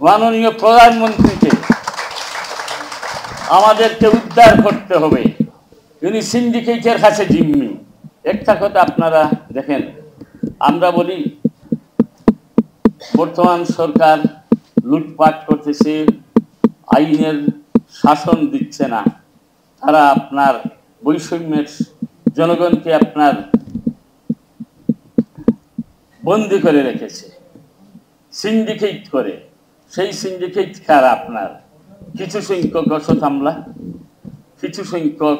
মাননীয় প্রধানমন্ত্রীকে আমাদেরকে উদ্ধার করতে হবে। ইনি সিন্ডিকেটের কাছে জিম্মি, একটা কথা আপনারা দেখেন। আমরা বলি, বর্তমান সরকার লুটপাট করতেছে, আইনের শাসন দিচ্ছে না। তারা আপনার বৈষম্যের জনগণকে আপনার বন্দি করে রেখেছে। সিন্ডিকেট করে। সেই সিন্ডিকেট কার আপনার? কিছু সংখ্যক অসৎ আমলা, কিছু সংখ্যক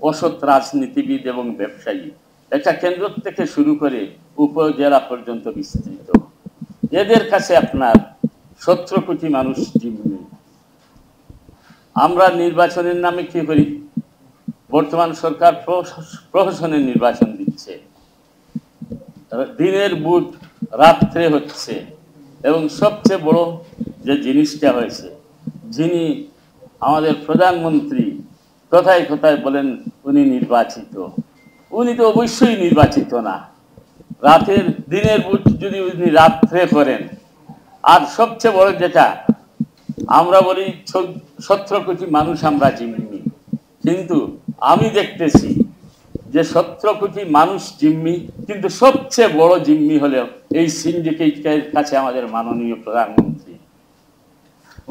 অসৎ রাজনীতিবিদ এবং ব্যবসায়ী। এটা কেন্দ্র থেকে শুরু করে উপজেলা পর্যন্ত বিস্তৃত। এদের কাছে আপনার সতেরো কোটি মানুষ জিম্মি আমরা নির্বাচনের নামে কি করি? বর্তমান সরকার প্রশ- প্রহসনের নির্বাচন দিচ্ছে। দিনের বুট রাত্রে হচ্ছে। এবং সবচেয়ে বড় যে জিনিসটা হয়েছে, যিনি আমাদের প্রধানমন্ত্রী কথায় কথায় বলেন উনি নির্বাচিত। উনি তো অবশ্যই নির্বাচিত না। রাতের দিনের বুট যদি উনি রাত্রে করেন, আর সবচেয়ে বড় যেটা, আমরা বলি সতেরো কোটি মানুষ আমরা জিম্মি কিন্তু আমি দেখতেছি যে সতেরো কোটি মানুষ জিম্মি, কিন্তু সবচেয়ে বড় জিম্মি হলেও এই সিন্ডিকেটের কাছে আমাদের মাননীয় প্রধানমন্ত্রী।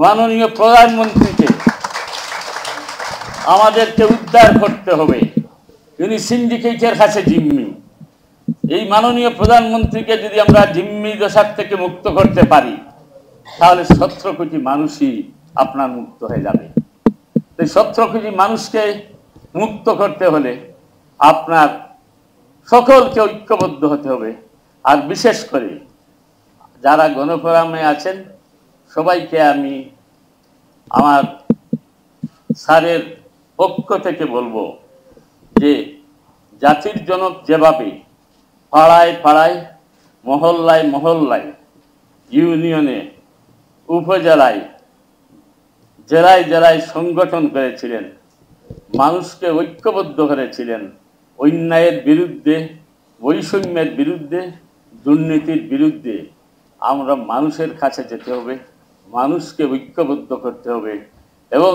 মাননীয় প্রধানমন্ত্রীকে আমাদেরকে উদ্ধার করতে হবে। ইনি সিন্ডিকেটের কাছে জিম্মি। এই মাননীয় প্রধানমন্ত্রীকে যদি আমরা জিম্মি দশার থেকে মুক্ত করতে পারি, তাহলে সতেরো কোটি মানুষই আপনার মুক্ত হয়ে যাবে। এই সতেরো কোটি মানুষকে মুক্ত করতে হলে আপনার সকলকে ঐক্যবদ্ধ হতে হবে। আর বিশেষ করে যারা গণফোরামে আছেন, সবাইকে আমি আমার স্যারের পক্ষ থেকে বলব যে জাতির জনক যেভাবে পাড়ায় পাড়ায়, মহল্লায় মহল্লায়, ইউনিয়নে, উপজেলায়, জেলায় জেলায় সংগঠন করেছিলেন, মানুষকে ঐক্যবদ্ধ করেছিলেন অন্যায়ের বিরুদ্ধে, বৈষম্যের বিরুদ্ধে, দুর্নীতির বিরুদ্ধে আমরা মানুষের কাছে যেতে হবে, মানুষকে ঐক্যবদ্ধ করতে হবে এবং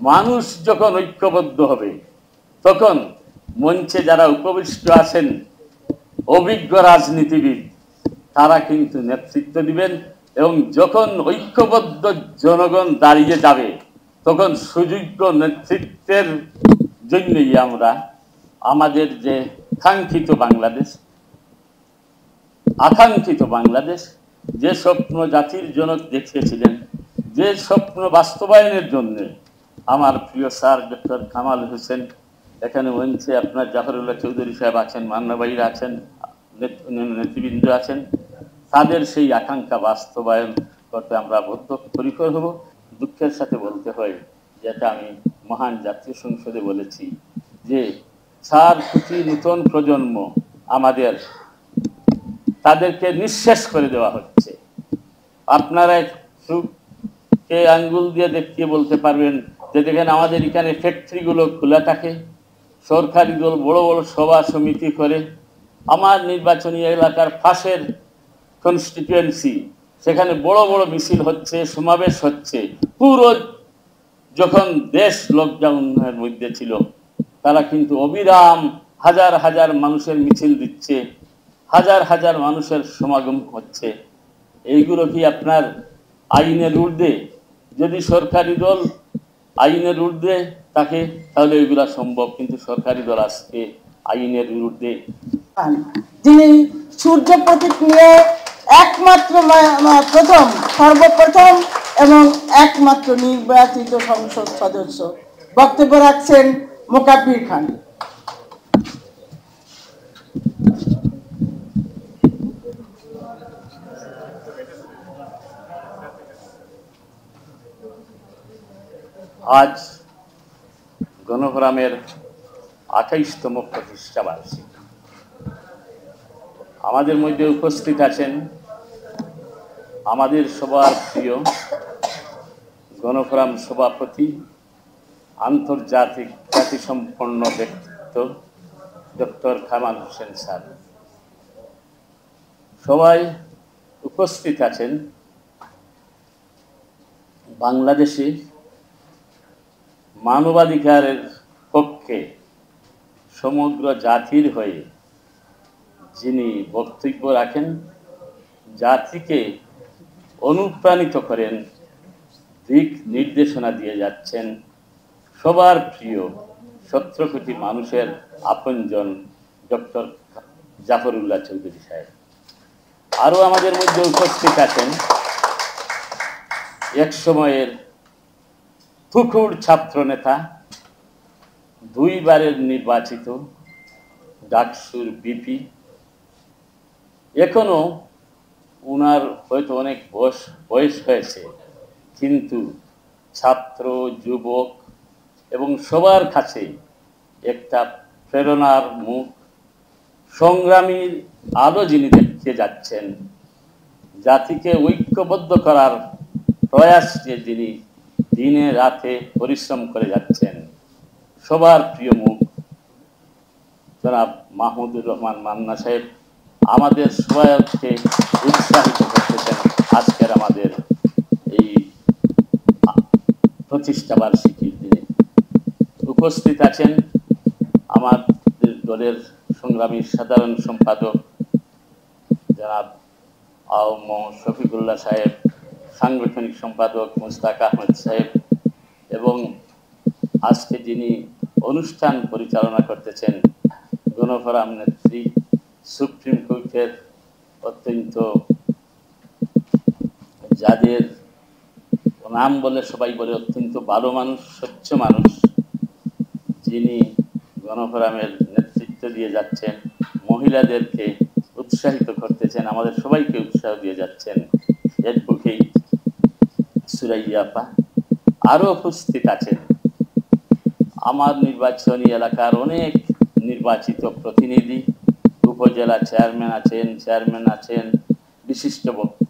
মানুষ যখন ঐক্যবদ্ধ হবে, তখন মঞ্চে যারা উপবিষ্ট আছেন, অভিজ্ঞ রাজনীতিবিদ, তারা কিন্তু নেতৃত্ব দিবেন এবং যখন ঐক্যবদ্ধ জনগণ দাঁড়িয়ে যাবে, তখন সুযোগ্য নেতৃত্বের জন্যই আমরা আমাদের যে কাঙ্ক্ষিত বাংলাদেশ, আকাঙ্ক্ষিত বাংলাদেশ, যে স্বপ্ন জাতির জনক দেখিয়েছিলেন, যে স্বপ্ন বাস্তবায়নের জন্য আমার প্রিয় স্যার ডক্টর কামাল হোসেন, এখানে মঞ্চে আপনার জাফরুল্লাহ চৌধুরী সাহেব আছেন, মান্নাবাইরা আছেন নেতৃবৃন্দ আছেন। তাদের সেই আকাঙ্ক্ষা বাস্তবায়ন করতে আমরা বদ্ধ পরিকর হব। দুঃখের সাথে বলতে হয়, যেটা আমি মহান জাতীয় সংসদে বলেছি, যে চার কোটি নূতন প্রজন্ম আমাদের, তাদেরকে নিঃশেষ করে দেওয়া হচ্ছে। আপনারা একটু কে আঙ্গুল দিয়ে দেখিয়ে বলতে পারবেন যে দেখেন আমাদের এখানে ফ্যাক্টরিগুলো খোলা থাকে, সরকারি দল, বড় বড় সভা সমিতি করে। আমার নির্বাচনী এলাকার পাশের কনস্টিটুয়েন্সি সেখানে বড় বড় মিছিল হচ্ছে, সমাবেশ হচ্ছে। পুরো যখন দেশ লকডাউনের মধ্যে ছিল তারা কিন্তু অবিরাম হাজার হাজার মানুষের মিছিল দিচ্ছে, হাজার হাজার মানুষের সমাগম হচ্ছে এইগুলো কি আপনার আইনের ঊর্ধ্বে? যদি সরকারি দল আইনের ঊর্ধ্বে থাকে, তাহলে এগুলা সম্ভব, কিন্তু সরকারি দল আজকে আইনের পান। যিনি সূর্য প্রতীক নিয়ে একমাত্র প্রথম, সর্বপ্রথম এবং একমাত্র নির্বাচিত সংসদ সদস্য। বক্তব্য রাখছেন মোকাব্বির খান। আজ গণফোরামের আঠাইশতম প্রতিষ্ঠা বার্ষিক। আমাদের মধ্যে উপস্থিত আছেন আমাদের সবার প্রিয় গণফোরাম সভাপতি আন্তর্জাতিক খ্যাতিসম্পন্ন ব্যক্তিত্ব ডক্টর কামাল হোসেন স্যার। সবাই উপস্থিত আছেন। বাংলাদেশে মানবাধিকারের পক্ষে সমগ্র জাতির হয়ে যিনি বক্তব্য রাখেন, জাতিকে অনুপ্রাণিত করেন, দিক নির্দেশনা দিয়ে যাচ্ছেন। সবার প্রিয় সতেরো কোটি মানুষের আপনজন ডক্টর জাফরুল্লাহ চৌধুরী সাহেব। আরও আমাদের মধ্যে উপস্থিত আছেন এক সময়ের তুখুর ছাত্র নেতা, দুইবারের নির্বাচিত ডাকসুর বিপি। এখনও উনার হয়তো অনেক বয়স বয়স হয়েছে, কিন্তু ছাত্র, যুবক এবং সবার কাছে একটা প্রেরণার মুখ। সংগ্রামীর আলো যিনি দেখতে যাচ্ছেন, জাতিকে ঐক্যবদ্ধ করার প্রয়াস যে যিনি দিনে রাতে পরিশ্রম করে যাচ্ছেন, সবার প্রিয় মুখ। জনাব মাহমুদুর রহমান মান্না সাহেব আমাদের সবাইকে উৎসাহিত করতেছেন আজকের আমাদের এই প্রতিষ্ঠা বার্ষিকীর দিনে। উপস্থিত আছেন আমাদের দলের সংগ্রামী সাধারণ সম্পাদক জনাব আওম শফিকুল্লাহ সাহেব, সাংগঠনিক সম্পাদক মুস্তাক আহমেদ সাহেব এবং আজকে যিনি অনুষ্ঠান পরিচালনা করতেছেন গণফোরাম নেত্রী সুপ্রিম কোর্টের অত্যন্ত যাদের নাম বলে সবাই বলে অত্যন্ত ভালো মানুষ, স্বচ্ছ মানুষ যিনি গণফোরামের নেতৃত্ব দিয়ে যাচ্ছেন, মহিলাদেরকে উৎসাহিত করতেছেন, আমাদের সবাইকে উৎসাহ দিয়ে যাচ্ছেন, এর অ্যাডভোকেট সুরাইয়াপা আরও উপস্থিত আছেন। আমার নির্বাচনী এলাকার অনেক নির্বাচিত প্রতিনিধি, উপজেলা চেয়ারম্যান আছেন চেয়ারম্যান আছেন, বিশিষ্ট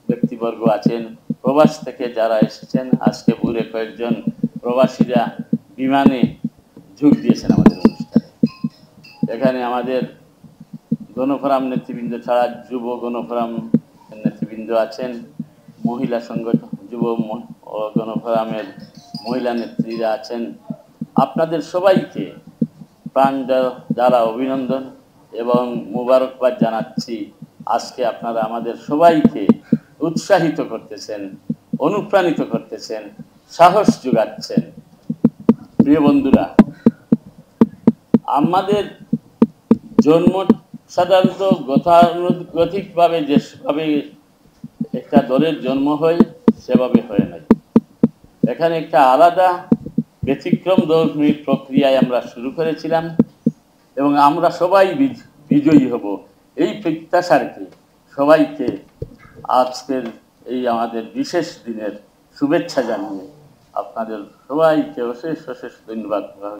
ব্যক্তিবর্গ আছেন, প্রবাস থেকে যারা এসেছেন, আজকে ভোরে কয়েকজন প্রবাসীরা বিমানে যোগ দিয়েছেন আমাদের অনুষ্ঠানে। এখানে আমাদের গণফোরাম নেতৃবৃন্দ ছাড়া যুব গণফোরাম নেতৃবৃন্দ আছেন, মহিলা সংগঠন, যুব গণফোরামের মহিলা নেত্রীরা আছেন। আপনাদের সবাইকে প্রাণ দ্বারা অভিনন্দন এবং মুবারকবাদ জানাচ্ছি। আজকে আপনারা আমাদের সবাইকে উৎসাহিত করতেছেন, অনুপ্রাণিত করতেছেন, সাহস যোগাচ্ছেন। প্রিয় বন্ধুরা আমাদের জন্ম সাধারণত গতানুগতিকভাবে যেভাবে একটা দলের জন্ম হয়, সেভাবে হয় নাই। এখানে একটা আলাদা ব্যতিক্রম ধর্মী প্রক্রিয়ায় আমরা শুরু করেছিলাম এবং আমরা সবাই বিজ- বিজয়ী হব। এই প্রত্যাশারকে সবাইকে আজকের এই আমাদের বিশেষ দিনের শুভেচ্ছা জানিয়ে আপনাদের সবাইকে অশেষ অশেষ ধন্যবাদ।